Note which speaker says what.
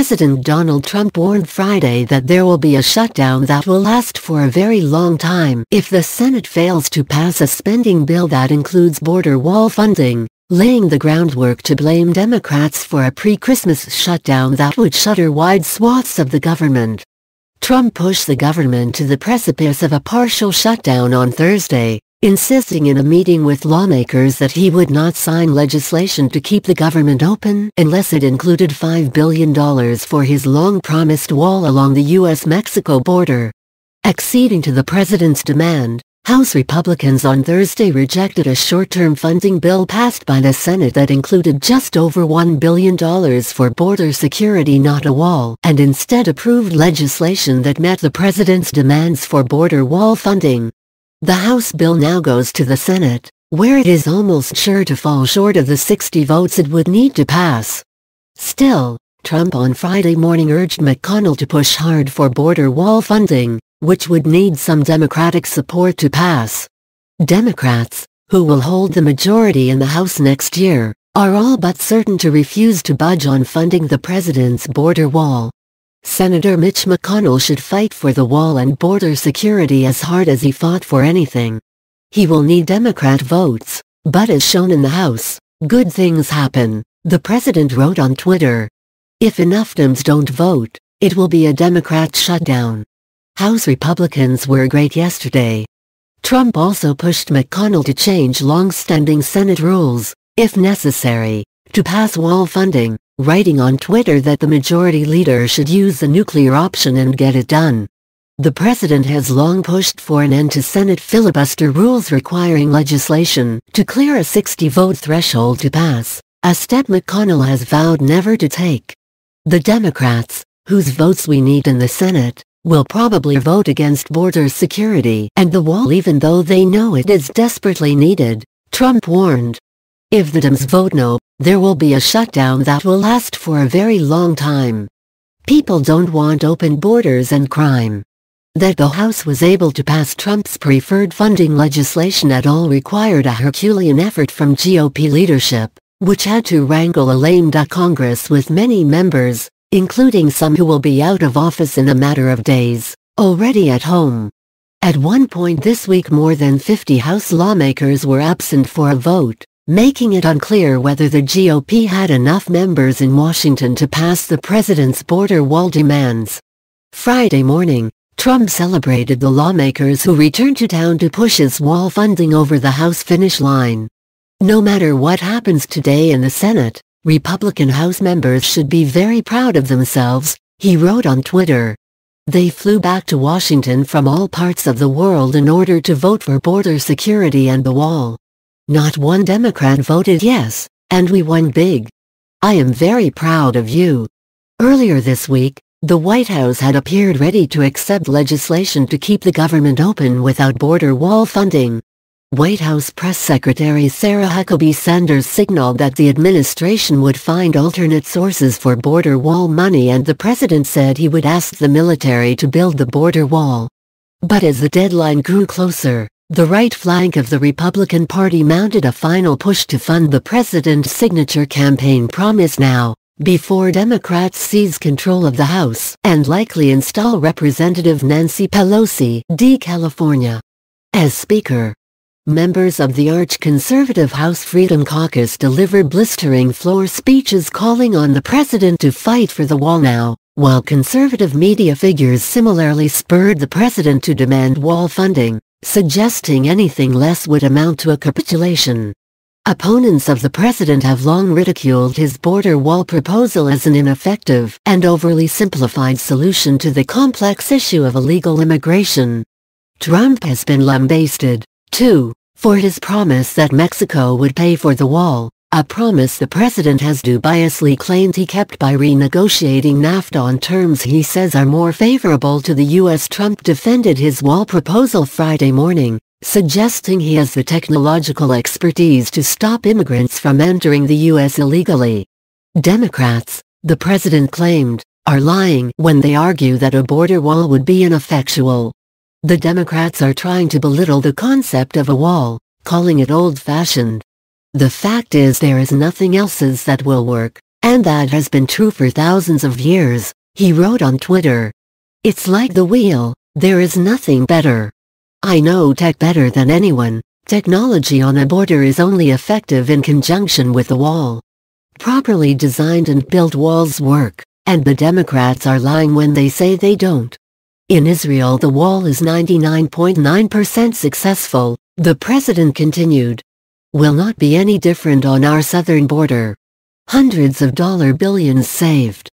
Speaker 1: President Donald Trump warned Friday that there will be a shutdown that will last for a very long time if the Senate fails to pass a spending bill that includes border wall funding, laying the groundwork to blame Democrats for a pre-Christmas shutdown that would shutter wide swaths of the government. Trump pushed the government to the precipice of a partial shutdown on Thursday, insisting in a meeting with lawmakers that he would not sign legislation to keep the government open unless it included $5 billion for his long-promised wall along the U.S.-Mexico border. Acceding to the president's demand, House Republicans on Thursday rejected a short-term funding bill passed by the Senate that included just over $1 billion for border security not a wall and instead approved legislation that met the president's demands for border wall funding. The House bill now goes to the Senate, where it is almost sure to fall short of the 60 votes it would need to pass. Still, Trump on Friday morning urged McConnell to push hard for border wall funding, which would need some Democratic support to pass. Democrats, who will hold the majority in the House next year, are all but certain to refuse to budge on funding the president's border wall. Senator Mitch McConnell should fight for the wall and border security as hard as he fought for anything. He will need Democrat votes, but as shown in the House, good things happen, the president wrote on Twitter. If enough Dems don't vote, it will be a Democrat shutdown. House Republicans were great yesterday. Trump also pushed McConnell to change long-standing Senate rules, if necessary, to pass wall funding, writing on Twitter that the majority leader should use the nuclear option and get it done. The president has long pushed for an end to Senate filibuster rules requiring legislation to clear a 60-vote threshold to pass, a step McConnell has vowed never to take. The Democrats, whose votes we need in the Senate, will probably vote against border security and the wall even though they know it is desperately needed, Trump warned. If the Dems vote no, there will be a shutdown that will last for a very long time. People don't want open borders and crime. That the House was able to pass Trump's preferred funding legislation at all required a Herculean effort from GOP leadership, which had to wrangle a lame duck Congress with many members, including some who will be out of office in a matter of days, already at home. At one point this week more than 50 House lawmakers were absent for a vote making it unclear whether the GOP had enough members in Washington to pass the president's border wall demands. Friday morning, Trump celebrated the lawmakers who returned to town to push his wall funding over the House finish line. No matter what happens today in the Senate, Republican House members should be very proud of themselves, he wrote on Twitter. They flew back to Washington from all parts of the world in order to vote for border security and the wall. Not one Democrat voted yes, and we won big. I am very proud of you. Earlier this week, the White House had appeared ready to accept legislation to keep the government open without border wall funding. White House Press Secretary Sarah Huckabee Sanders signaled that the administration would find alternate sources for border wall money and the president said he would ask the military to build the border wall. But as the deadline grew closer, the right flank of the Republican Party mounted a final push to fund the president's signature campaign promise now, before Democrats seize control of the House and likely install Representative Nancy Pelosi, D. California, as Speaker. Members of the arch-conservative House Freedom Caucus delivered blistering floor speeches calling on the president to fight for the wall now, while conservative media figures similarly spurred the president to demand wall funding suggesting anything less would amount to a capitulation. Opponents of the president have long ridiculed his border wall proposal as an ineffective and overly simplified solution to the complex issue of illegal immigration. Trump has been lambasted, too, for his promise that Mexico would pay for the wall, a promise the president has dubiously claimed he kept by renegotiating NAFTA on terms he says are more favorable to the U.S. Trump defended his wall proposal Friday morning, suggesting he has the technological expertise to stop immigrants from entering the U.S. illegally. Democrats, the president claimed, are lying when they argue that a border wall would be ineffectual. The Democrats are trying to belittle the concept of a wall, calling it old-fashioned. The fact is there is nothing else that will work. And that has been true for thousands of years, he wrote on Twitter. It's like the wheel, there is nothing better. I know tech better than anyone, technology on a border is only effective in conjunction with the wall. Properly designed and built walls work, and the Democrats are lying when they say they don't. In Israel the wall is 99.9% successful, the president continued. Will not be any different on our southern border. Hundreds of dollar billions saved.